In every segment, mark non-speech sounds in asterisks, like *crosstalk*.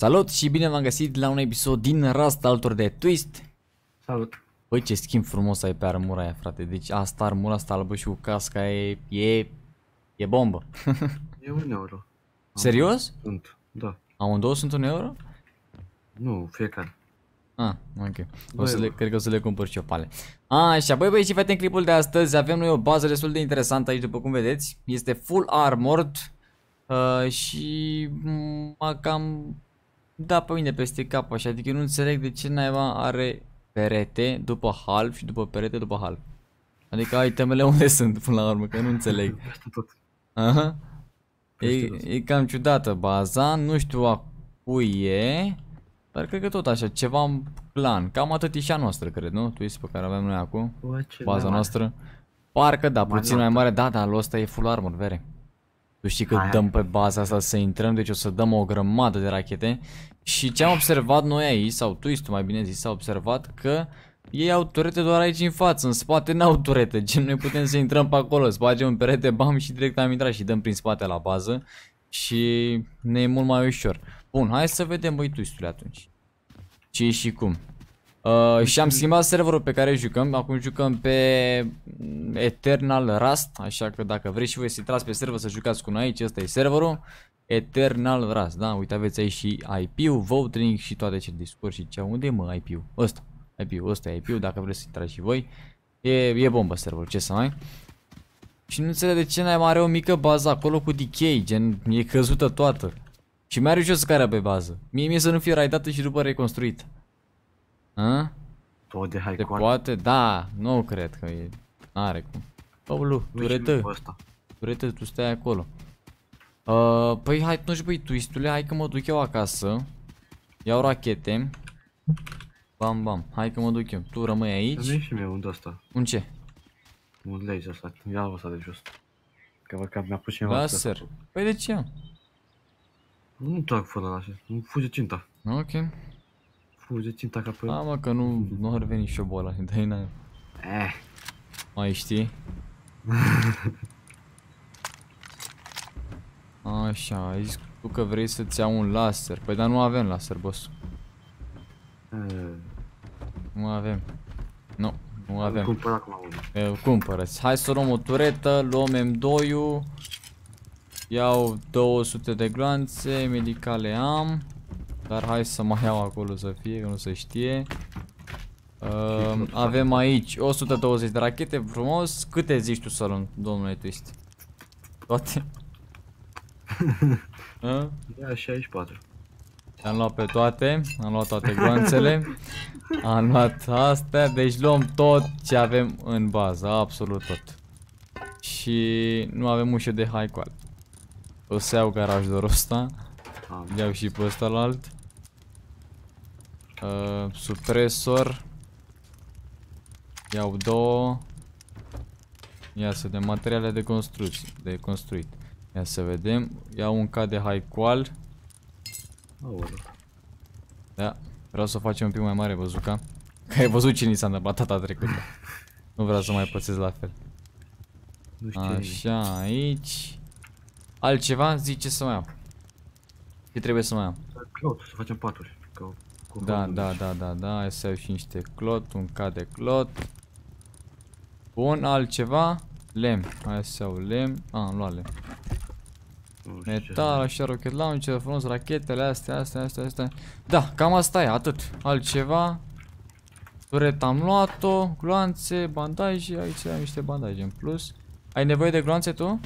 Salut și bine v-am găsit la un episod din Rust altor de Twist. Salut. Băi ce schimb frumos ai pe armura aia frate, deci asta armura asta albă și cu casca e, e, e bombă. *laughs* E un euro. Serios? Sunt, da. Amândouă sunt un euro? Nu, fiecare. Ah, ok. O Băi, să le, bă. cred că o să le cumpăr și eu pe ale. A, așa, băi băi și fete în clipul de astăzi avem noi o bază destul de interesantă aici după cum vedeți. Este full armored uh, și m-a cam da pe mine peste cap așa, adică eu nu înțeleg de ce naiba are perete după half și după perete după half. Adică itemele unde sunt până la urmă, că nu înțeleg. Peste tot. Aha. E, Peste tot. e cam ciudată baza, nu știu a cui e, dar cred că tot așa, ceva în plan. Cam atât e și a noastră, cred, nu? Twist pe care avem noi acum, Bă, ce baza mare. noastră. Parcă da, Mai puțin mai înaltă. mare, da, dar al ăsta e full armor, vere. Tu știi cât Hai, dăm hai. pe baza asta să intrăm, deci o să dăm o grămadă de rachete. Și ce am observat noi aici, sau twist mai bine zis, a observat că ei au turete doar aici în față, în spate n-au turete, *laughs* gen noi putem să intrăm pe acolo, spargem un perete, bam și direct am intrat și dăm prin spate la bază și ne e mult mai ușor. Bun, hai să vedem băi twist atunci. Ce și cum. Uh, și am schimbat serverul pe care jucăm, acum jucăm pe mm, Eternal Rust, așa că dacă vreți și voi să intrați pe server să jucați cu noi aici, ăsta e serverul. Eternal Rust, da, uite aveți aici și IP-ul, voting și toate ce discurs și ce, unde e mă IP-ul? Ăsta, IP-ul, ăsta e IP-ul, dacă vreți să intrați și voi. E, e bombă serverul, ce să mai. Și nu înțeleg de ce n-ai mai are o mică bază acolo cu decay, gen, e căzută toată. Și mai are și o scară pe bază. Mie mie să nu fie raidată și după reconstruită. A? Tot de hai Se cu poate? Da, nu cred că e. Are cum. Paulu, turetă, Ăsta. turetă, tu stai acolo. Uh, păi hai, nu băi, twistule, hai că mă duc eu acasă. Iau rachete. Bam, bam, hai că mă duc eu. Tu rămâi Să aici. nu și mie un ăsta. Un ce? Un laser ăsta. Ia ăsta de jos. Că văd că mi-a pus cineva. Laser. Păi de ce? Nu trag fără la așa. Nu fuge ținta. Ok. Fuge ținta ca pe... Da, mă, că nu, nu ar veni și o boală. Dai n Eh. Mai știi? Așa, ai zis tu că vrei să-ți iau un laser. Păi dar nu avem laser, boss. eh. Nu avem. Nu, nu avem. Cumpăr acum unul. E, cumpărăți. Hai să luăm o turetă, luăm M2-ul. Iau 200 de gloanțe, medicale am. Dar hai să mai iau acolo să fie, că nu se știe. Uh, avem aici 120 de rachete, frumos. Câte zici tu să luăm, domnule Twist? Toate? A? Ia 64. Am luat pe toate, am luat toate gloanțele, am luat astea, deci luăm tot ce avem în bază, absolut tot. Și nu avem ușă de high qual. O să iau garajul ăsta, Am. iau și pe ăsta la alt. Uh, supresor. Iau două. Ia să vedem materiale de construcție, de construit. Ia să vedem. Iau un K de high qual. Aoleu. Da, vreau să o facem un pic mai mare bazuca. Că ai văzut ce ni s-a întâmplat data trecută. Nu vreau să mai pățesc la fel. Nu știu nimic. Așa, aici. Altceva? Zici ce să mai iau. Ce trebuie să mai iau? Clot, să facem paturi. Că cu Da, fondul da, deci. da, da, da, hai să iau și niște clot, un K de clot. Bun, altceva? Lemn, hai să iau lemn. Ah, am luat lemn. Nu știu ce Metal, așa, rocket launcher, frumos, rachetele astea, astea, astea, astea. Da, cam asta e, atât. Altceva. Tureta am luat-o, gloanțe, bandaje, aici am niște bandaje în plus. Ai nevoie de gloanțe tu?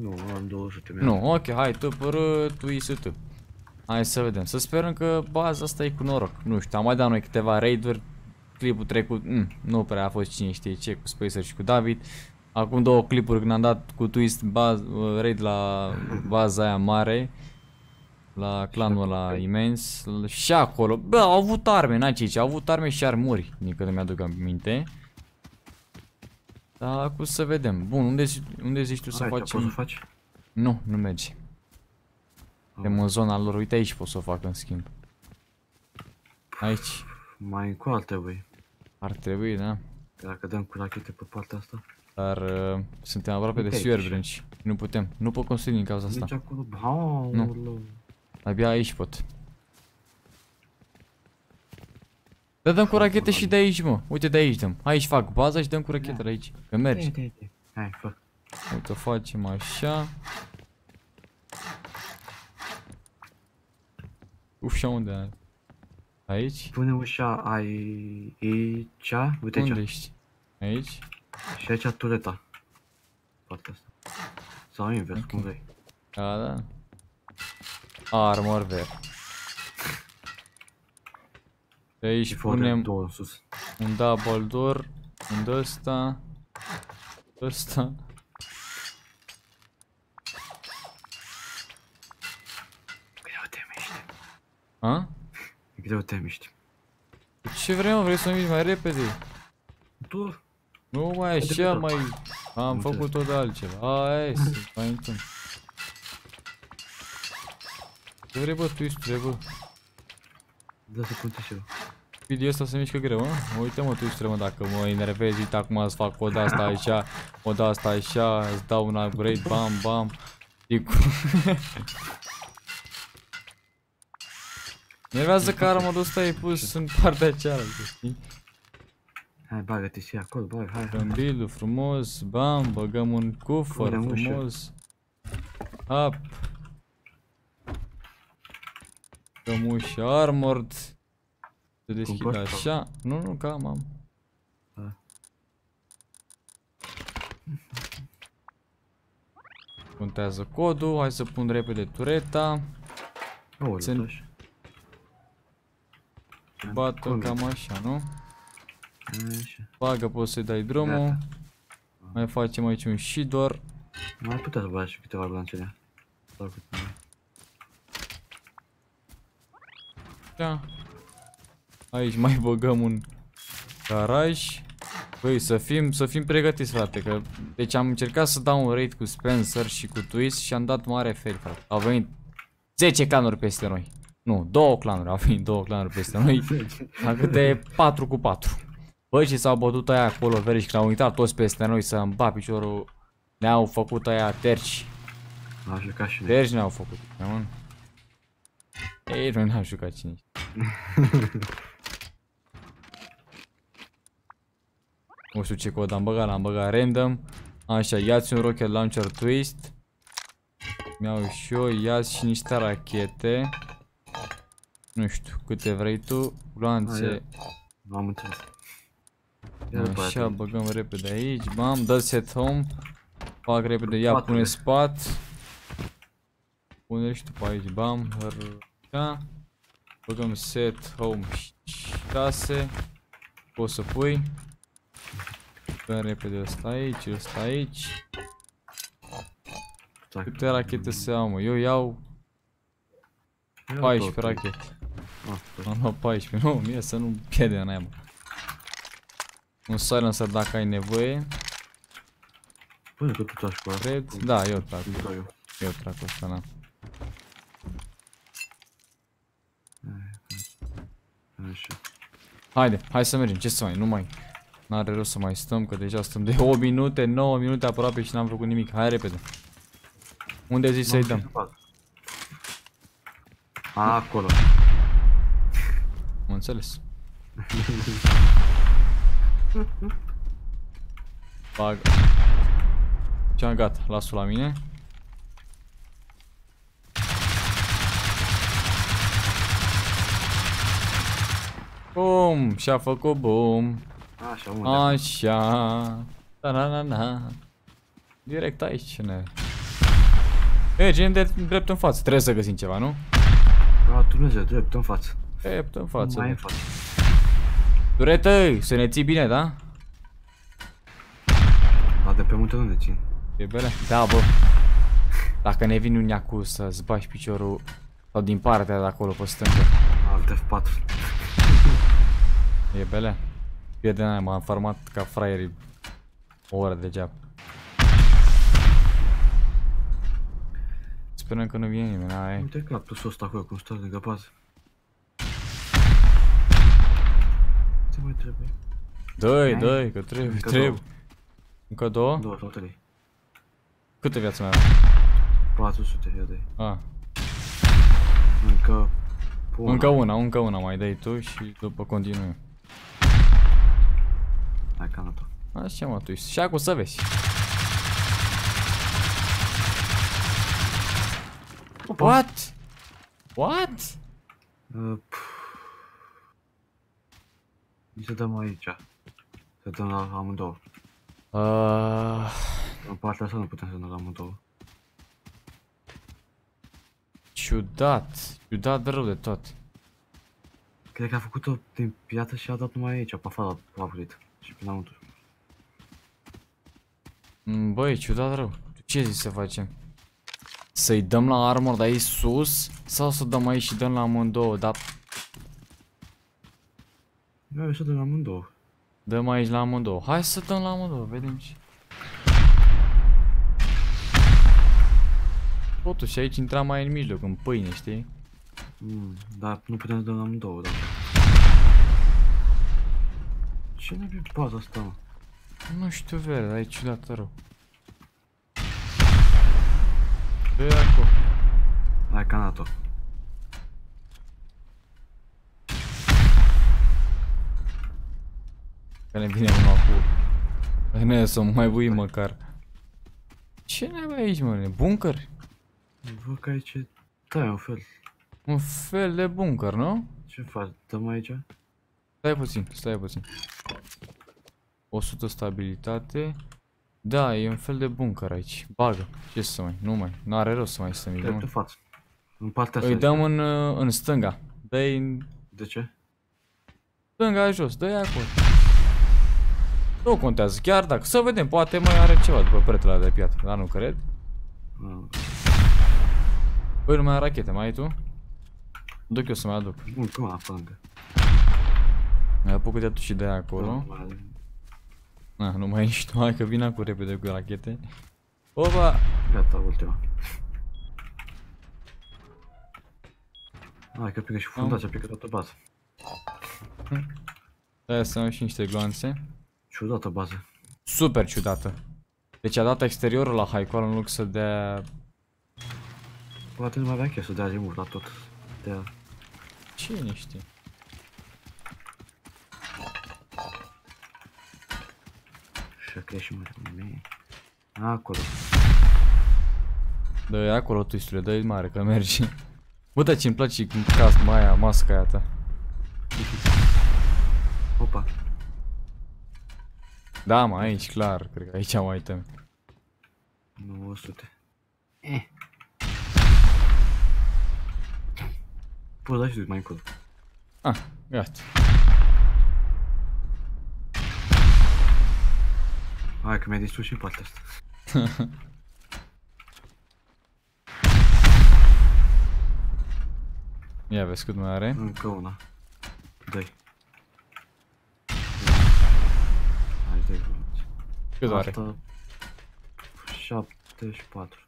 Nu, am 200 mii. Nu, ok, hai, tu pără, tu IST. Hai să vedem, să sperăm că baza asta e cu noroc. Nu știu, am mai dat noi câteva raid-uri. Clipul trecut, mm, nu prea a fost cine știe ce, cu Spacer și cu David. Acum două clipuri când am dat cu Twist baz, uh, raid la baza aia mare. La clanul ăla imens. Și acolo, bă, au avut arme, n-ai ce zice, au avut arme și armuri, din câte mi-aduc aminte. Dar acum să vedem. Bun, unde, zi- unde zici tu să Aici, facem? poți să faci? Nu, nu merge. Suntem în zona lor, uite aici pot să o fac în schimb. Aici. Mai încolo ar trebui. Ar trebui, da. Dacă dăm cu rachete pe partea asta. Dar uh, suntem aproape de sewer branch. Nu putem. Nu pot construi din cauza asta. Nici acolo. Haul. Nu. Abia aici pot. Da, dăm cu rachete și de aici, mă. Uite, de aici dăm. Aici fac baza și dăm cu da. rachetele aici. Că mergi. Hai, fă. Uite, facem așa. Ușa unde ai? Aici? Pune ușa aici, uite Unde aici. ești? Aici? Și aici tureta. Partea asta. Sau invers, cum vrei. Da, da. Armor verde. De aici Și fără punem două în sus. un double door, un de ăsta, ăsta. Greu te miști. A? Greu te miști. Ce vrei, mă? Vrei să mergi mai repede? Tu? Nu mai așa, Adică- mai... Am Am făcut-o de altceva. Aia este, mai întâi. Ce vrei, bă, twist bă? Da să pun și eu. Video ăsta se mișcă greu, mă? Uite mă, twist mă, dacă mă enervezi, uite acum îți fac o de asta așa, o de asta așa, îți dau un upgrade, bam, bam. Știi cum? *laughs* Nervează că armorul ăsta e pus în partea cealaltă, știi? Hai, bagă-te și acolo, bagă, hai, hai. Cămbilul frumos, bam, băgăm un cufăr Punem ușă. frumos. Up. Băgăm ușă armored. Se deschide poți, așa. Nu, nu, cam am. Da. Contează codul, hai să pun repede tureta. Aoleu, Țin- așa. Bat-o Cum? cam așa, nu? Așa. Bagă, poți să-i dai drumul. Gata. Mai facem aici un shidor. Mai putea să bagi și câteva glancele. Sau câteva. Da. Aici mai *laughs* băgăm un garaj. Băi, să fim, să fim pregătiți, frate, că... Deci am încercat să dau un raid cu Spencer și cu Twist și am dat mare fail, frate. Au venit 10 clanuri peste noi. Nu, două clanuri, au venit două clanuri peste noi. *laughs* La câte 4 cu 4. Băi, și s-au bătut aia acolo, veri, și au uitat toți peste noi să îmi bat piciorul. Ne-au făcut aia terci. A jucat și noi. Terci ne-au făcut, mă. Ei, noi n-am jucat cine *laughs* Nu știu ce cod am băgat, l-am băgat random. Așa, ia-ți un rocket launcher twist. Mi-au și eu, ia și niște rachete. Nu știu, câte vrei tu. Gloanțe. Nu am înțeles. Ia după Așa, aia, băgăm repede aici. Bam, dă set home. Fac repede, ia Spatele. pune spat. Pune și tu pe aici, bam. Așa. Băgăm set home 6. Poți să pui. Dăm repede ăsta aici, ăsta aici. tac. Câte rachete se iau, mă? Eu iau Ia 14 tot. rachete. Ah, tot. Am luat 14. Nu, mie să nu pierde în aia, mă. Un silencer dacă ai nevoie. Pune că tu tragi cu ăla. Cred. Da, eu trag. Îl dau eu. Eu trag cu ăsta, na. Așa. Haide, hai să mergem, ce să mai, nu mai N-are rost să mai stăm, că deja stăm de *laughs* 8 minute, 9 minute aproape și n-am făcut nimic Hai repede Unde zici să-i dăm? A, acolo. Am înțeles *laughs* Bag Ce-am gata, las-o la mine Bum, și-a făcut bum Așa, unde? Așa. Da, na, na, na. Direct aici, ne. Mergem de drept în față. Trebuie să găsim ceva, nu? A, Dumnezeu, drept, în față. Drept în față. Mai da. în față. Duretă, să ne ții bine, da? A, de pe munte unde țin? E bine? Da, bă. Dacă ne vine un iacu să-ți bași piciorul sau din partea de acolo pe stângă. Alt F4. E bele. Pierde aia, m-am farmat ca fraierii o oră degeaba. Sperăm că nu vine nimeni, aia e. Uite cactusul ăsta acolo, cum stă lângă bază. Ce mai trebuie? Dă-i, Hai. dă-i, că trebuie, Încă trebuie. două. Încă două? Două sau trei. Câte viață mai are? 400, ia de Ah, Încă... Una. încă una, încă una mai dai tu și după continuăm. canatul. Așa mă, tu Și acum să vezi. Opa. What? What? Uh, pf. Ni se dăm aici. Să dăm la amândouă. Uh, În partea asta nu putem să dăm la amândouă. ciudat. Ciudat de rău de tot. Cred că a făcut-o din piață și a dat numai aici, pe afară, la upgrade. Și până înăuntru. Mm, Băi, ciudat rău. Ce zici să facem? Să-i dăm la armor de aici sus? Sau să dăm aici și dăm la amândouă? Dar Eu să dăm la amândouă. dăm aici la amândouă. Hai să dăm la amândouă, vedem ce. Totuși aici intra mai în mijloc, în pâine, știi? Mm, dar nu putem să dăm la amândouă, da. Ce ne pe baza asta, mă? Nu știu, vere, dar e ciudat rău. Dă acolo. Hai, canatul. Că ne vine unul cu... Ne să mai bui măcar. Ce ne avea aici, mă? Bunker? Văd că aici e... Da, e un fel. Un fel de bunker, nu? Ce faci? Dăm aici? Stai puțin, stai puțin. 100 stabilitate. Da, e un fel de bunker aici. Bagă. Ce să mai, nu mai. Nu are rost să mai stăm. Cred Nu. pe față. În partea asta. Îi dăm în, uh, în stânga. Dă-i în De ce? stânga jos, dă-i acolo. Nu contează, chiar dacă. Să vedem, poate mai are ceva după peretele ăla de piatră, dar nu cred. Ah, Păi nu mai ai rachete, mai ai tu? Duc eu să mai aduc. Bun, cum a pe lângă? Mai apucă-te tu și de aia acolo. Da, mai- Na, nu mai ești tu, hai că vin acum repede cu rachete. Opa! Gata, ultima. Hai că pică și fundația, pică toată baza. Stai să am și niște gloanțe. Ciudată bază. Super ciudată. Deci a dat exteriorul la Haicol în loc să dea... Poate nu mai avea chef să dea remove la tot. De Cine știe? și că și mai Acolo. Dă-i acolo twistule, dă-i mare că merge. Bă, da, ce-mi place cum cast mai aia, masca aia ta. Da, mă, aici, clar, cred că aici am item. 900. Eh. Poți da și tu mai încolo. Ah, gata. Hai că mi-ai distrus și partea asta. *laughs* Ia vezi cât mai are. Încă una. Doi. Hai, doi. Cât are? Asta... 74.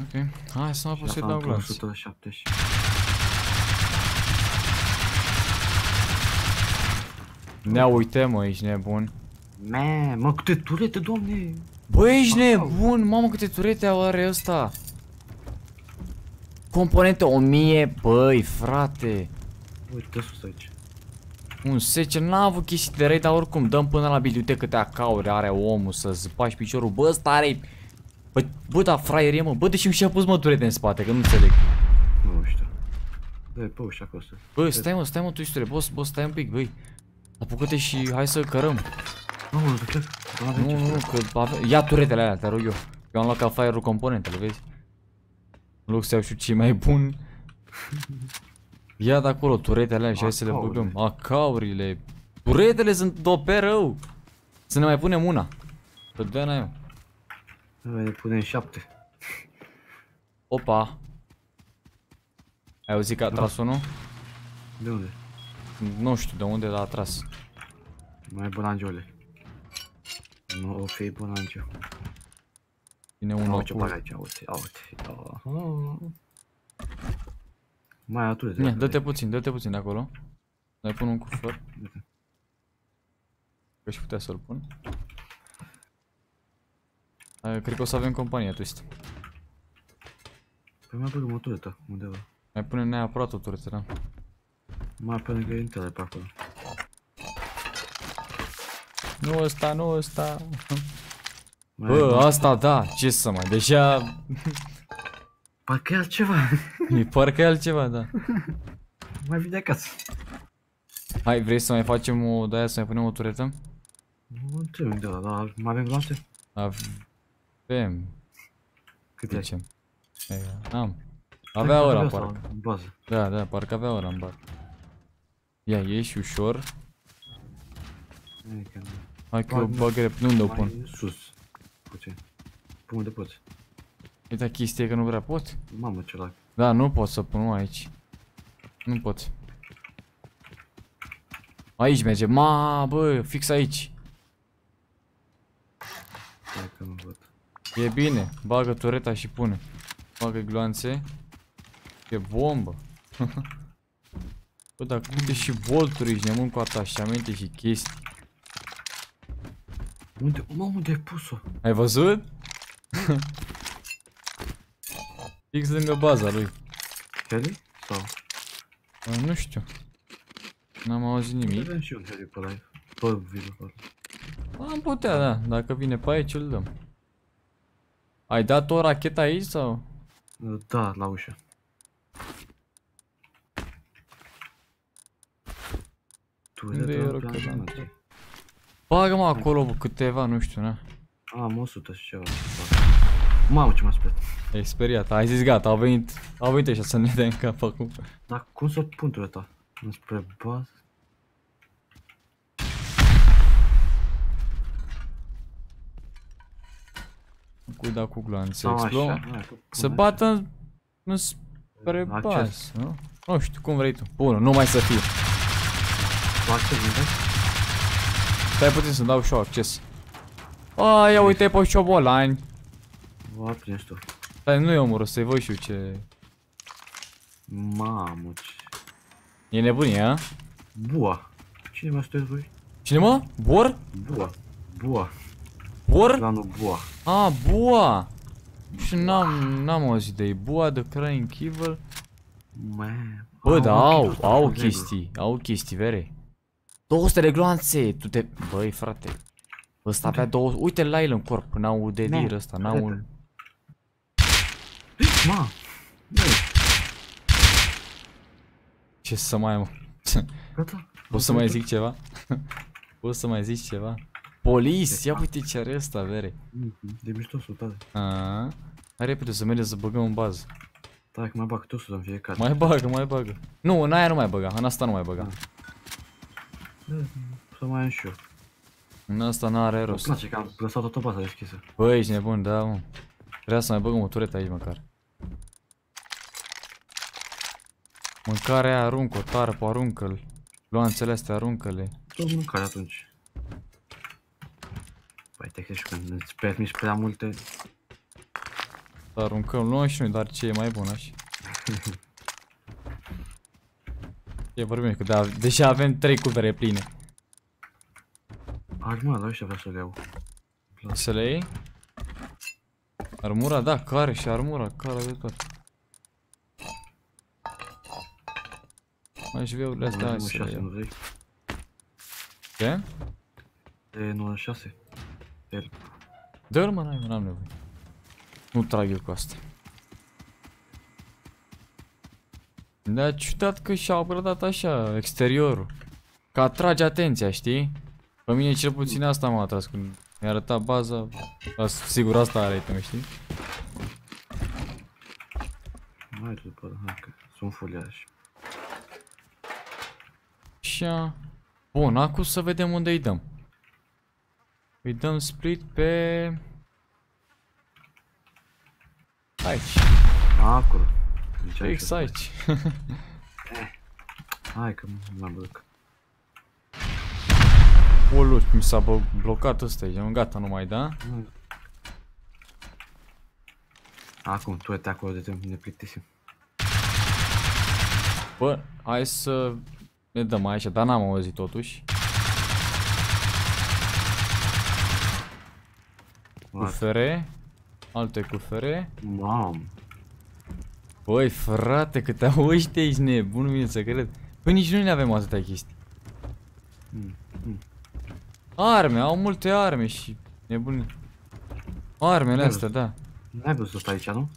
Ok. Hai să mă Și pus să-i asta dau încă glonț. 170. Ne uităm aici, nebun. Me, mă, câte turete, doamne! Băi, ești nebun, mamă câte turete are ăsta. Componente 1000, băi, frate. Uite sus aici. Un secer, n-a avut chestii de raid, dar oricum dăm până la build. Uite câte acauri are omul să-ți bagi piciorul. Bă, ăsta are... Bă, bă, da, fraierie, mă. Bă, de ce și-a pus mă turete în spate, că nu înțeleg. Nu știu. Dă-i pe ușa acolo. să- Bă, stai mă, stai mă, tu istorie, boss, boss, stai un pic, băi. Apucă-te și hai să cărăm. Nu, nu, de ce? Doamne, Nu, nu, nu, că ave... Ia turetele alea, te rog eu. Eu am luat ca fire componentele, vezi? În loc să iau și ce mai bun. Ia de acolo turetele alea și hai să le Acaurile. băgăm. Acaurile. Turetele sunt dope rău. Să ne mai punem una. Să dea n eu. Hai, ne punem șapte. Opa. Ai auzit că a tras unul? De unde? Nu știu de unde, dar a tras. Mai bulangiole. Nu o fi bulangiu. Vine unul Unul ce bag cu... aici, uite, uite. Oh. Mai atât de Ia, dă-te puțin, dă-te puțin de acolo. Mai pun un cufăr. Că și putea să-l pun. Hai, Cred că o să avem companie, twist. Păi mai băgăm o turetă, undeva. Mai punem neapărat o turete, da? Mai pe lângă intele pe acolo. Nu ăsta, nu ăsta. Mai Bă, ai- asta da, ce să mai, deja *laughs* Parcă e altceva. *laughs* e parcă e altceva, da. *laughs* mai vii de acasă. Hai, vrei să mai facem o de aia să mai punem o turetă? Nu întreb de la, dar mai avem gloanțe? Avem, Cât de e? ce? Ei, Am. Avea ora, Avea parcă. sau În bază. Da, da, parcă avea ora în bar. Ia, ieși ușor. Hai că nu. Hai că o Bag, bag rep, nu-mi dau pun. Mai sus. Puțin. Pun unde poți. Uita, chestia e că nu prea pot. Mamă, ce lag. Da, nu pot să pun aici. Nu pot. Aici merge. Ma, bă, fix aici. Hai că nu văd. E bine. Bagă tureta și pune. Bagă gloanțe. E bombă. *laughs* Bă, dar câte și volturi ești nemun cu atașamente și chestii. Unde? Mă, unde ai pus-o? Ai văzut? *laughs* Fix lângă baza lui. Heli? Sau? Uh, Nu știu. N-am auzit nimic. Avem și un heli pe live. Tot video pe Am putea, da. Dacă vine pe aici, îl dăm. Ai dat o rachetă aici sau? Da, la ușă. Tu Unde e de rocheta? Bagă-mă acolo câteva, nu știu, na. Am 100 și ceva. Mamă, ce m-a speriat. E speriat. Ai zis gata, au venit, au venit ăștia să ne dea în cap acum. Dar cum să pun tureta? Înspre bază? Cu da cu glanțe, Sau așa? explo. Hai, că pun Să așa. bată în, în spre Acces. bază, nu? Nu știu, cum vrei tu. Bun, nu mai să fie. Tu acces, unde? Stai puțin să dau și eu acces. A, ia uite pe șobolani. Vă aprins tu. Stai, nu e omoră, să-i văd și eu ce... Mamă, ce... E nebunie, a? Bua. Cine mă sunteți voi? Cine mă? Bor? Bua. Bua. Bor? Planul Bua. A, Bua! Și n-am, n-am auzit de ei. Bua, The Crying Evil. Man. Bă, Au, da, ok, au, ăsta au cu reguli. chestii, au chestii, vere. 200 de gloanțe, tu te... Băi, frate. Ăsta avea două... Uite la el în corp, n-au de Nu, dir ăsta, n-au un... repede. Ma. Bă, Ce să mai am? gata. *laughs* Poți să mai zic ceva? *laughs* Poți să mai zici ceva? Polis, ia uite ce are ăsta, vere. Mhm, De mișto sunt tare. A, Hai repede să mergem să băgăm în bază. Stai că mai bag tot să în fiecare. Mai bagă, mai bagă. Nu, în aia nu mai băga, în asta nu mai băga. Da, Să mai am și eu. În asta n-are Îmi rost. place că am lăsat toată baza deschisă. Băi, ești nebun, da, mă. Trebuia să mai băgăm o turetă aici măcar. Mâncarea aruncă, o tarpă aruncă-l. Gloanțele astea aruncă-le. Tot mâncare atunci. Păi te crești când îți permiși prea multe. Să aruncăm, luăm și noi, dar ce e mai bun așa. *laughs* E vorbim că da, deși avem trei cuvere pline. Armura la ăștia vreau să le iau. Să le iei? Armura, da, care și armura, care de tot. Mai și veurile astea, hai să le 96, nu iau. vrei? Ce? De 96. El. Dă-l mă, n-ai, mă, n-am nevoie. Nu trag eu cu asta. Dar ciudat că și-au abordat așa exteriorul. Că atrage atenția, știi? Pe mine cel puțin asta m-a atras când mi-a arătat baza. A, sigur asta are item, știi? Mai după, hai că sunt foliași. Așa. Bun, acum să vedem unde îi dăm. Îi dăm split pe... Aici. Acolo. Deci aici. Fix aici. *laughs* Hai că nu m-am blocat. Olu, mi s-a blo- blocat ăsta aici, gata, nu mai da? Acum, tu uite acolo de timp ne plictisim. Bă, hai să ne dăm aici, dar n-am auzit totuși. Cufere. Alte cufere. Mam. Băi, frate, câte auzi ești nebun, nu vine să cred. Păi nici noi nu avem atâtea chestii. Mm, mm. Arme, au multe arme și nebuni. Armele astea, da. N-ai văzut asta aici, nu?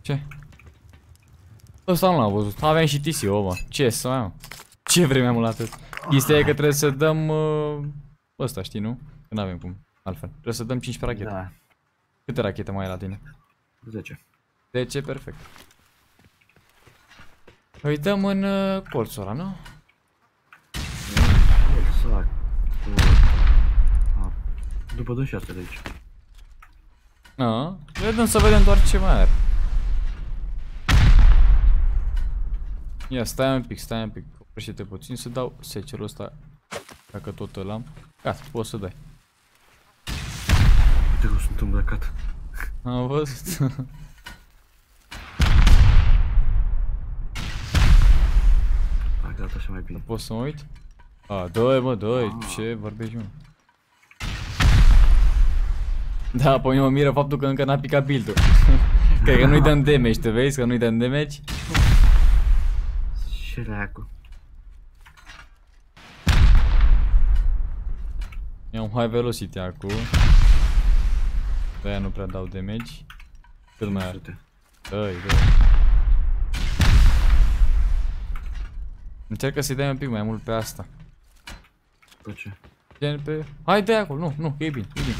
Ce? Ăsta nu l-am văzut. Aveam și TC, mă. Ce să mai am? Ce vrei mai mult atât? Chestia e că trebuie să dăm uh, ăsta, știi, nu? Că n-avem cum, altfel. Trebuie să dăm 15 rachete. Da. Câte rachete mai ai la tine? 10. 10, perfect. Îi dăm în uh, colțul ăla, nu? Exact. Ah. După 26 de aici. A, vedem să vedem doar ce mai are. Ia, stai un pic, stai un pic. Oprește-te puțin să dau secerul ăsta. Dacă tot îl am. Gata, poți să dai. Uite cum sunt îmbrăcat. Am văzut. Da, gata, așa mai bine. Poți să mă uit? A, doi, mă, doi. Ah. Ce vorbești, mă? Da, pe mine mă miră faptul că încă n-a picat build-ul. *laughs* Cred că nu-i dăm damage, te vezi că nu-i dăm damage? Ce leacu. Iau high velocity acum. De-aia nu prea dau damage. Cât mai are? Sute. Dă-i, dă Încercă să-i dai un pic mai mult pe asta. Pe ce? Gen pe... Hai de acolo, nu, nu, că e bine, e bine.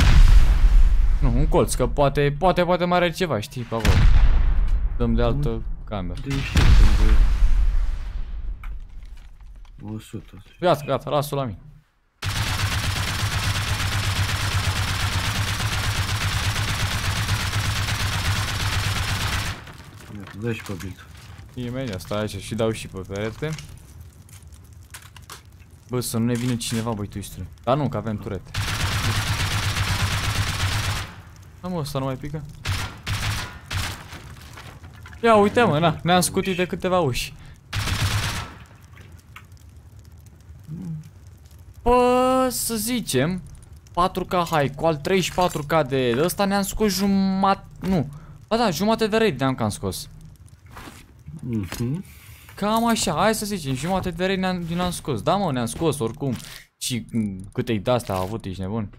Nu, un colț, că poate, poate, poate mai are ceva, știi, pe acolo. Dăm de altă cameră. De ieșit, pentru... 100. Gata, gata, las-o la mine. Dă și pe build. Imediat, stai aici și dau și pe perete. Bă, să nu ne vină cineva, băi, twistule. Dar nu, că avem turete. Da, mă, ăsta nu mai pică. Ia, uite, mă, na, ne-am scutit de câteva uși. Bă, să zicem, 4K high, cu al 34K de ăsta ne-am scos jumătate, nu, ba da, jumate de raid ne-am cam scos. Mhm. Cam așa, hai să zicem, jumate de rei ne-am ne scos. Da, mă, ne-am scos oricum. Și mm, câte-i de-astea a avut, ești nebun.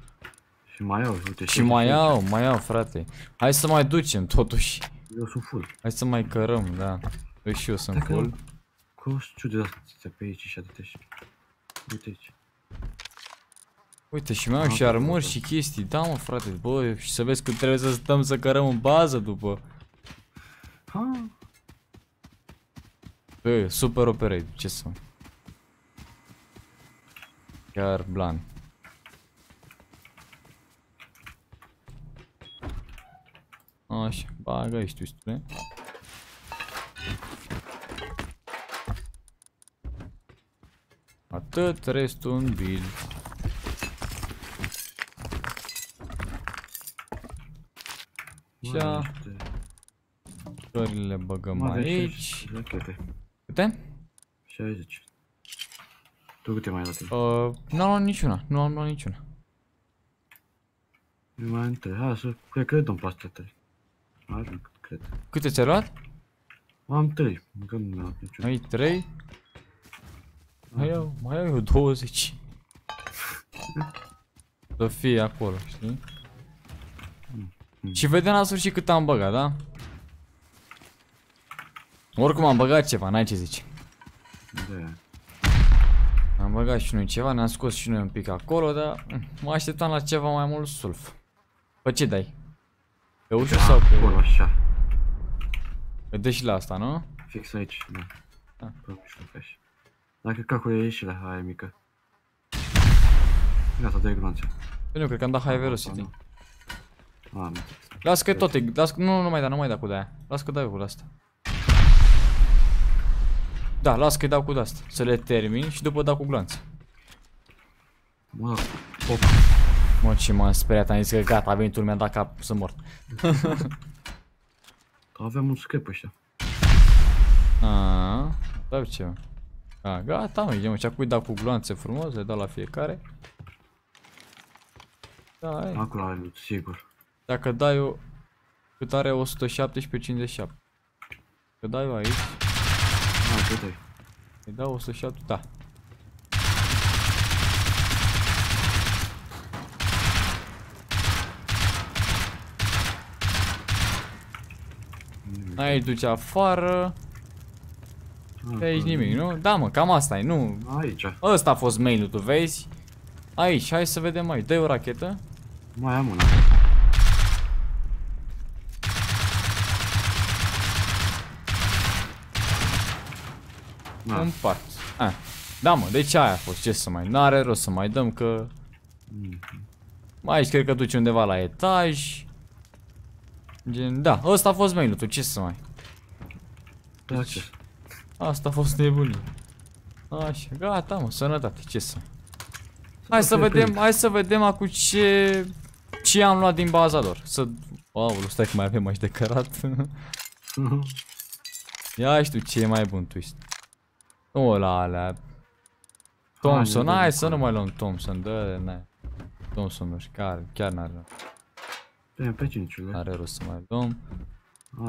Și mai au, uite. Și mai au, mai au, frate. Hai să mai ducem, totuși. Eu sunt full. Hai să mai cărăm, da. Eu și eu sunt Dacă- full. Coșciu de astea pe aici și atâtea și... Uite aici. Uite, și mai au Ah, și da, armuri da. și chestii. Da, mă, frate, bă, și să vezi că trebuie să stăm să cărăm în bază după. Ha, Bă, super operate, ce să... Chiar blan. Așa, bagă aici tu, stule. Atât, restul în build. Așa, mai niște- florile le băgăm mai avem și aici. Rachete. Câte? 60. Tu câte mai ai la tine? Uh, n-am luat niciuna, nu am luat niciuna. Eu mai am trei. Hai să... Cred că le dăm pe astea trei. Ajung, cred. Câte ți-ai luat? Am trei. Încă nu mi-am luat niciun. Ai 3 Mai au, mai au eu 20 Să fie acolo, știi? Și vedem la sfârșit cât am băgat, da? Oricum am băgat ceva, n-ai ce zici De Am băgat și noi ceva, ne-am scos și noi un pic acolo, dar mm, mă așteptam la ceva mai mult sulf Pe ce dai? Pe ușă sau Acolo pe... așa. Pe dă și la asta, nu? Fix aici, da. Ah. Pe mijloc așa. Dacă calculă e și la aia mică. Gata, dai glanțe. Eu nu cred că am dat high velocity Am. Las că tot, e- las că, nu, nu mai da, nu mai da cu de-aia. Las că dau eu cu asta. Da, las că-i dau cu asta. Să le termin și după dau cu glanț. Mă, da, Mă, ce m-am speriat, am zis că gata, a venit mi-a dat cap să mor. *laughs* aveam un scrap ăștia. Aaa, dau ceva. A, gata, mă, mă, și acum dau cu glanțe frumos, le dau la fiecare. Da, ai. Acolo ai loot, sigur. Dacă dai eu, cât are 117, 57. Că dai eu dă Îi dau o să-și ia tu, da. Aici duce afară. Pe aici nimic, nu? Da, mă, cam asta e, nu? Aici. Ăsta a fost mail-ul, tu vezi? Aici, hai să vedem mai. Dă-i o rachetă. Mai am una. Da. Un part. Ah. Da, mă, deci aia a fost. Ce să mai... N-are rost să mai dăm că... Mm. Aici cred că duce undeva la etaj. Gen, da, ăsta a fost mail tu, ce să mai... Da, ce? Asta a fost nebunie. Așa, gata mă, sănătate, ce să mai... Hai să fie vedem, click. hai să vedem acum ce... Ce am luat din baza lor. Să... Aoleu, stai că mai avem aici de cărat. Ia știu ce e mai bun twist. Nu la alea. Thompson, ne hai vedem să nu acolo. mai luăm Thompson, dă n Thompson nu știu, care, chiar n-are, Bine, pe cinciule. are rost să mai luăm.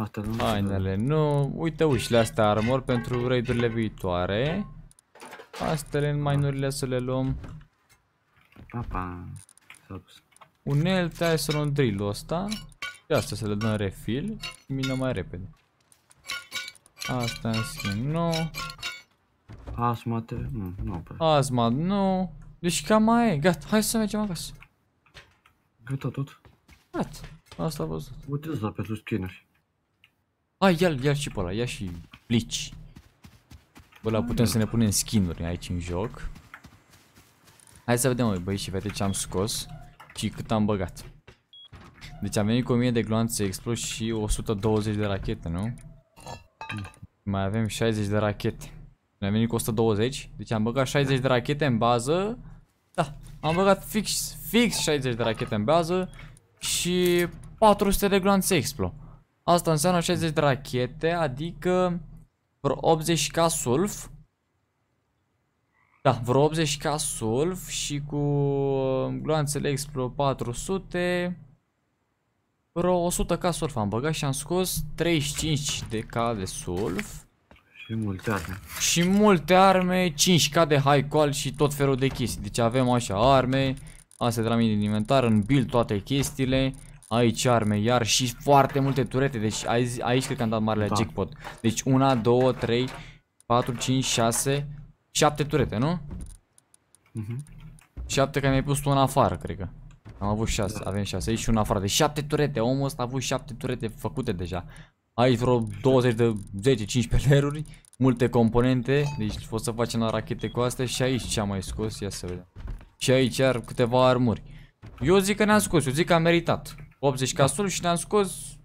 Asta nu Hainele nu, uite ușile astea armor pentru raidurile viitoare. Astele în mainurile să le luăm. Papa. S-a dus. Unelte, hai să luăm drill-ul ăsta. Și asta să le dăm refill. Mină mai repede. Asta în schimb nu. Asmate. Nu, nu, pe. Azmat nu. Deci cam mai e. Gata, hai să mergem acasă. Gata tot. Gata. Asta a văzut. Uite ăsta pentru skinuri. Hai, ia ia și pe ăla, ia și plici. Bă, la putem să ne punem skinuri aici în joc. Hai să vedem, măi, băi și fete ce am scos și cât am băgat. Deci am venit cu 1000 de gloanțe explos și 120 de rachete, nu? Mai avem 60 de rachete. Ne-am venit cu 120, deci am băgat 60 de rachete în bază. Da, am băgat fix, fix 60 de rachete în bază și 400 de gloanțe explo. Asta înseamnă 60 de rachete, adică vreo 80 ca sulf. Da, vreo 80 ca sulf și cu gloanțele explo 400. Vreo 100 ca sulf am băgat și am scos 35 de ca de sulf. Și multe arme. Și multe arme, 5k de high call și tot felul de chestii. Deci avem așa arme, astea de la mine din inventar, în build toate chestiile. Aici arme, iar și foarte multe turete, deci aici, aici cred că am dat marele Da. jackpot. Deci 1, 2, 3, 4, 5, 6, 7 turete, nu? Mhm. 7 că mi-ai pus tu în afară, cred că. Am avut 6, avem 6 aici și una afară. Deci 7 turete, omul ăsta a avut 7 turete făcute deja. Aici vreo 20 de 10-15 leruri, multe componente, deci poți să facem la rachete cu astea și aici ce am mai scos, ia să vedem. Și aici iar câteva armuri. Eu zic că ne-am scos, eu zic că am meritat. 80 ca sul și ne-am scos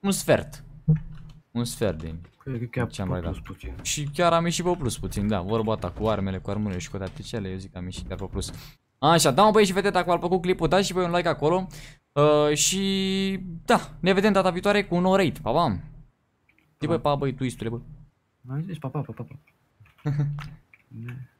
un sfert. Un sfert din. Cred că chiar Ce am mai plus dat? puțin. Și chiar am ieșit pe plus puțin, da, vorba ta cu armele, cu armele și cu tacticele, eu zic că am ieșit chiar pe plus. Așa, da mă băieți și fete, dacă v-a plăcut clipul, dați și voi un like acolo. Uh, și da, ne vedem data viitoare cu un nou raid, pa, pam. Zi băi, pa băi, twistule, băi. Am zis, papa, papa, papa. *laughs*